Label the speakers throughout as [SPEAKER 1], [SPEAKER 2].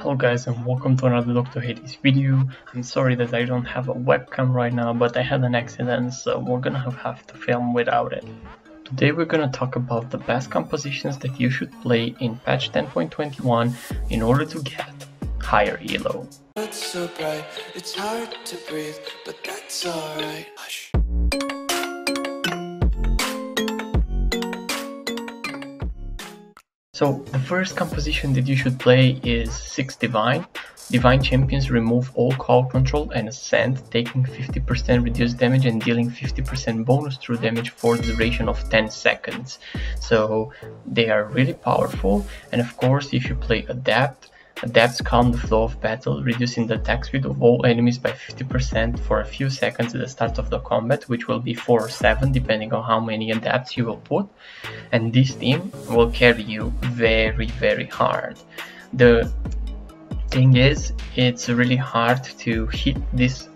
[SPEAKER 1] Hello guys and welcome to another Dr. Hades video. I'm sorry that I don't have a webcam right now but I had an accident so we're gonna have to film without it. Today we're gonna talk about the best compositions that you should play in patch 10.21 in order to get higher elo. It's so bright, it's hard to breathe, but that's alright. So the first composition that you should play is 6 Divine. Divine champions remove all crowd control and ascend, taking 50% reduced damage and dealing 50% bonus true damage for the duration of 10 seconds. So they are really powerful and of course if you play Adept, Adepts calm the flow of battle, reducing the attack speed of all enemies by 50% for a few seconds at the start of the combat, which will be 4 or 7 depending on how many adepts you will put. And this team will carry you very very hard. The thing is, it's really hard to hit this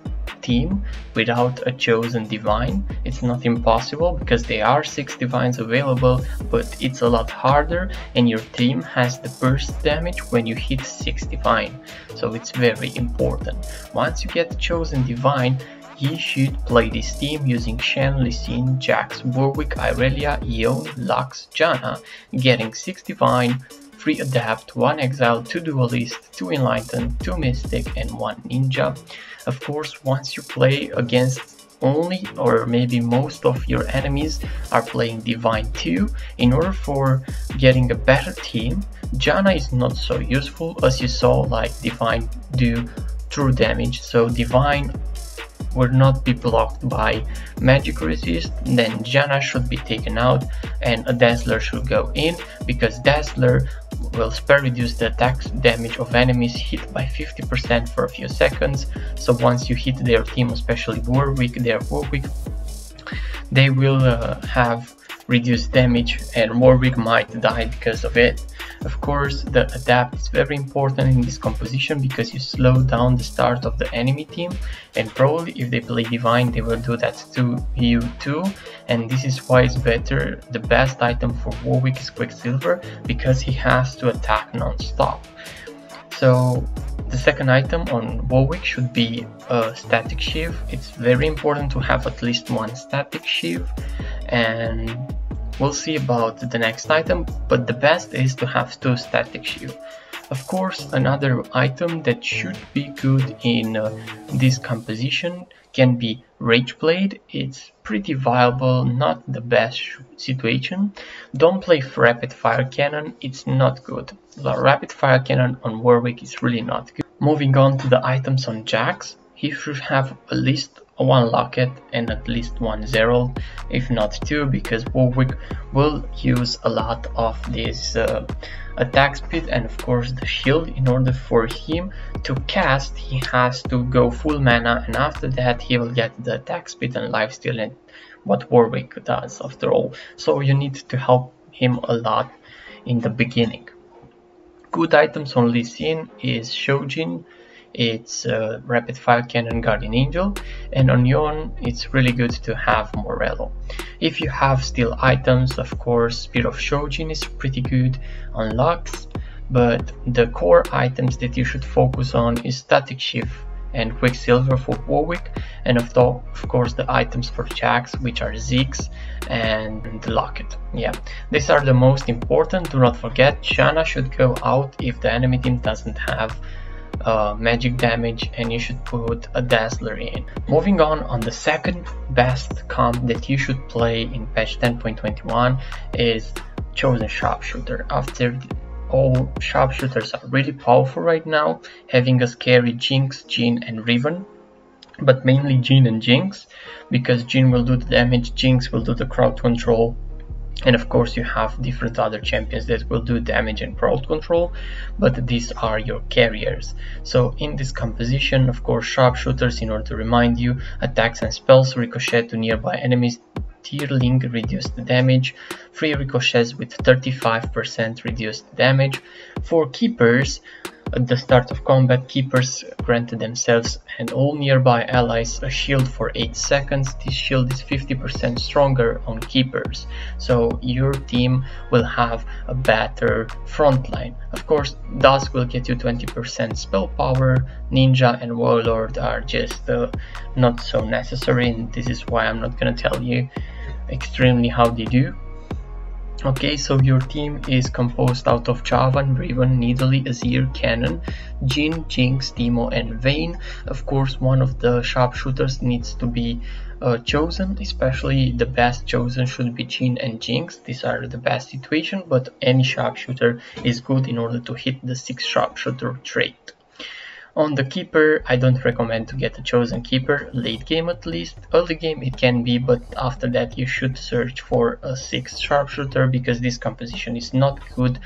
[SPEAKER 1] team without a chosen divine. It's not impossible because there are 6 divines available, but it's a lot harder and your team has the burst damage when you hit 6 divine. So it's very important. Once you get the chosen divine, you should play this team using Shen, Lee Sin, Jax, Warwick, Irelia, Yone, Lux, Janna, getting 6 divine, 3 Adept, 1 Exile, 2 Duelist, 2 Enlighten, 2 Mystic and 1 Ninja. Of course, once you play against only or maybe most of your enemies are playing Divine 2, in order for getting a better team, Janna is not so useful as you saw like Divine do true damage, so Divine will not be blocked by magic resist, then Janna should be taken out and a Dazzler should go in because Dazzler will spare reduce the attack damage of enemies hit by 50% for a few seconds. So once you hit their team, especially Warwick, their Warwick, they will uh, have reduced damage and Warwick might die because of it. Of course, the adept is very important in this composition because you slow down the start of the enemy team and probably if they play Divine they will do that to you too and this is why it's better, the best item for Warwick is Quicksilver because he has to attack non-stop. So the second item on Warwick should be a Statikk Shiv. It's very important to have at least one Statikk Shiv and We'll see about the next item, but the best is to have two static shield. Of course, another item that should be good in uh, this composition can be Rage Blade. It's pretty viable, not the best situation. Don't play Rapid Fire Cannon, it's not good. The Rapid Fire Cannon on Warwick is really not good. Moving on to the items on Jax, he should have at least one locket and at least one zero if not two because Warwick will use a lot of this uh, attack speed and of course the shield in order for him to cast he has to go full mana and after that he will get the attack speed and lifesteal and what Warwick does after all so you need to help him a lot in the beginning good items on Lee Sin is Shojin it's uh, Rapid Fire Cannon Guardian Angel and on Yone it's really good to have Morello. If you have still items of course Spear of Shojin is pretty good on Lux but the core items that you should focus on is Statikk Shiv and Quicksilver for Warwick and of, of course the items for Jax which are Zeke's and the Locket. Yeah, these are the most important, do not forget Janna should go out if the enemy team doesn't have uh, magic damage and you should put a Dazzler in. Moving on on the second best comp that you should play in patch 10.21 is Chosen Sharpshooter. After all sharpshooters are really powerful right now, having a scary Jinx, Jhin and Riven but mainly Jhin and Jinx because Jhin will do the damage, Jinx will do the crowd control and of course you have different other champions that will do damage and crowd control but these are your carriers. So in this composition of course sharpshooters in order to remind you attacks and spells ricochet to nearby enemies dealing reduced damage, 3 ricochets with 35% reduced damage. For keepers, At the start of combat, keepers granted themselves and all nearby allies a shield for 8 seconds. This shield is 50% stronger on keepers, so your team will have a better front line. Of course, Dusk will get you 20% spell power, Ninja and Warlord are just uh, not so necessary and this is why I'm not gonna tell you extremely how they do. Okay, so your team is composed out of Jarvan, Riven, Nidalee, Azir, Kennen, Jhin, Jinx, Teemo, and Vayne. Of course, one of the sharpshooters needs to be uh, chosen, especially the best chosen should be Jhin and Jinx. These are the best situation, but any sharpshooter is good in order to hit the 6 sharpshooter trait. On the keeper, I don't recommend to get a chosen keeper, late game at least. Early game it can be, but after that you should search for a 6 sharpshooter because this composition is not good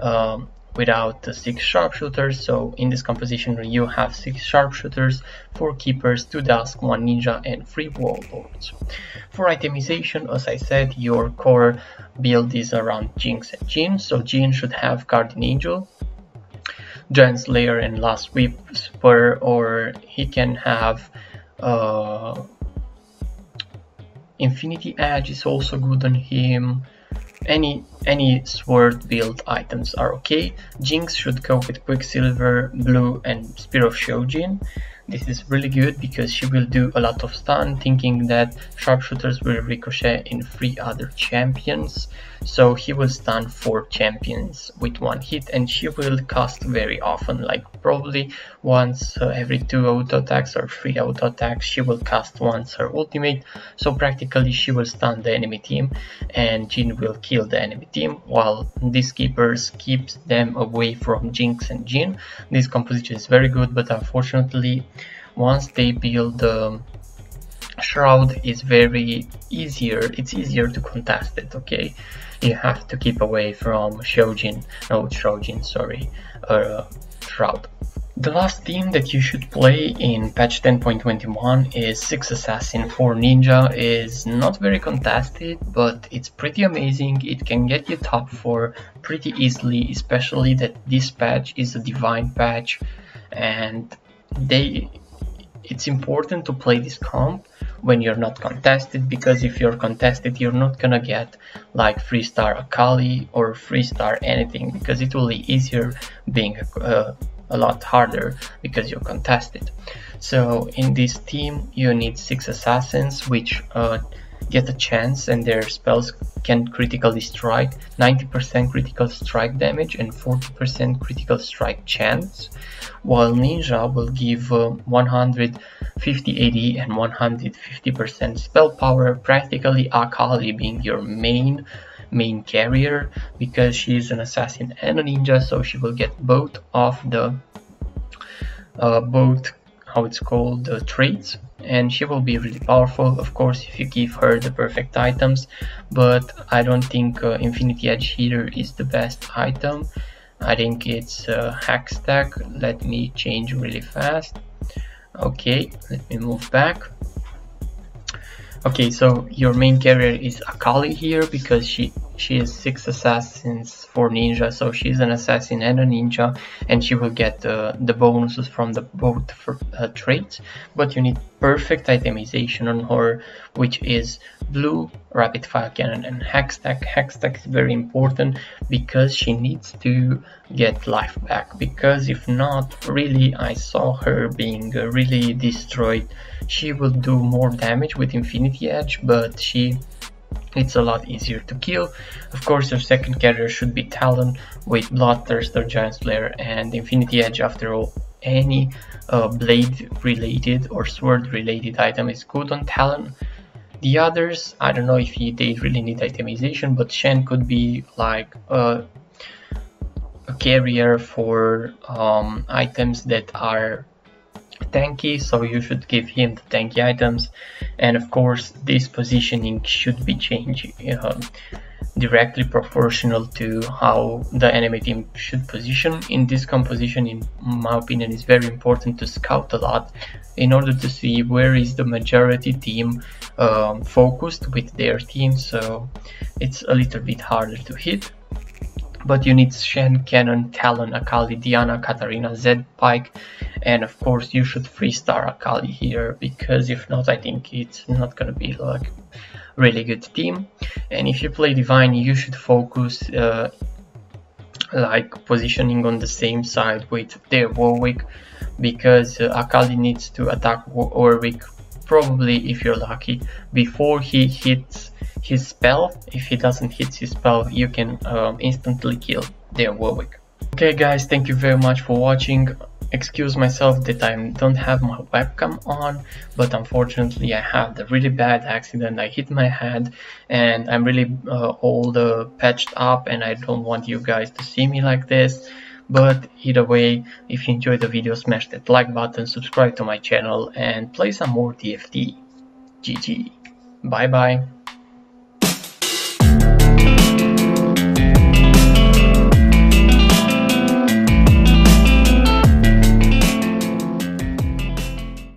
[SPEAKER 1] um, without the 6 sharpshooters. So in this composition you have 6 sharpshooters, 4 keepers, 2 dusk, 1 ninja and 3 warlords. For itemization, as I said, your core build is around Jinx and Jhin. So Jhin should have Guardian Angel, Giant Slayer and Last Whisper, or he can have uh, Infinity Edge is also good on him. Any any sword build items are okay. Jinx should go with Quicksilver, Blue, and Spear of Shojin. This is really good because she will do a lot of stun thinking that sharpshooters will ricochet in three other champions. So he will stun four champions with one hit and she will cast very often like probably once uh, every two auto attacks or three auto attacks she will cast once her ultimate. So practically she will stun the enemy team and Jhin will kill the enemy team while these keepers keeps them away from Jinx and Jhin. This composition is very good but unfortunately once they build um, shroud is very easier it's easier to contest it okay? You have to keep away from shojin no shojin sorry uh, shroud. The last team that you should play in patch 10.21 is 6 Assassin 4 Ninja. Is not very contested but it's pretty amazing, it can get you top 4 pretty easily especially that this patch is a divine patch and they it's important to play this comp when you're not contested because if you're contested you're not gonna get like 3 star Akali or 3 star anything because it will be easier being uh, a lot harder because you're contested. So in this team you need 6 assassins which uh, get a chance and their spells can critically strike. 90% critical strike damage and 40% critical strike chance while ninja will give uh, 150 AD and 150% spell power practically Akali being your main main carrier because she's an assassin and a ninja so she will get both of the uh, both how it's called the traits and she will be really powerful of course if you give her the perfect items but I don't think uh, Infinity Edge Heater is the best item. I think it's uh, Stack. let me change really fast. Okay let me move back. Okay so your main carrier is Akali here because she she is six assassins for ninja so she's an assassin and a ninja and she will get uh, the bonuses from the both for, uh, traits. But you need perfect itemization on her which is blue rapid fire cannon and hextech hextech is very important because she needs to get life back. Because if not really i saw her being uh, really destroyed. She will do more damage with infinity edge but she it's a lot easier to kill. Of course, your second carrier should be Talon with Bloodthirster, Giant Slayer, and Infinity Edge. After all, any uh, blade related or sword related item is good on Talon. The others, I don't know if he, they really need itemization, but Shen could be like a, a carrier for um, items that are tanky so you should give him the tanky items. And of course this positioning should be changed uh, directly proportional to how the enemy team should position. In this composition in my opinion is very important to scout a lot in order to see where is the majority team um, focused with their team. So it's a little bit harder to hit but you need Shen, Kennen, Talon, Akali, Diana, Katarina, Zed, Pyke, and of course you should 3-star Akali here, because if not I think it's not gonna be like really good team. And if you play Divine you should focus uh, like positioning on the same side with their Warwick, because uh, Akali needs to attack Warwick probably if you're lucky before he hits his spell. If he doesn't hit his spell, you can um, instantly kill their Warwick. Okay guys, thank you very much for watching. Excuse myself that I don't have my webcam on, but unfortunately I had a really bad accident. I hit my head and I'm really uh, all uh, patched up and I don't want you guys to see me like this. But either way, if you enjoyed the video, smash that like button, subscribe to my channel and play some more TFT. GG. Bye bye.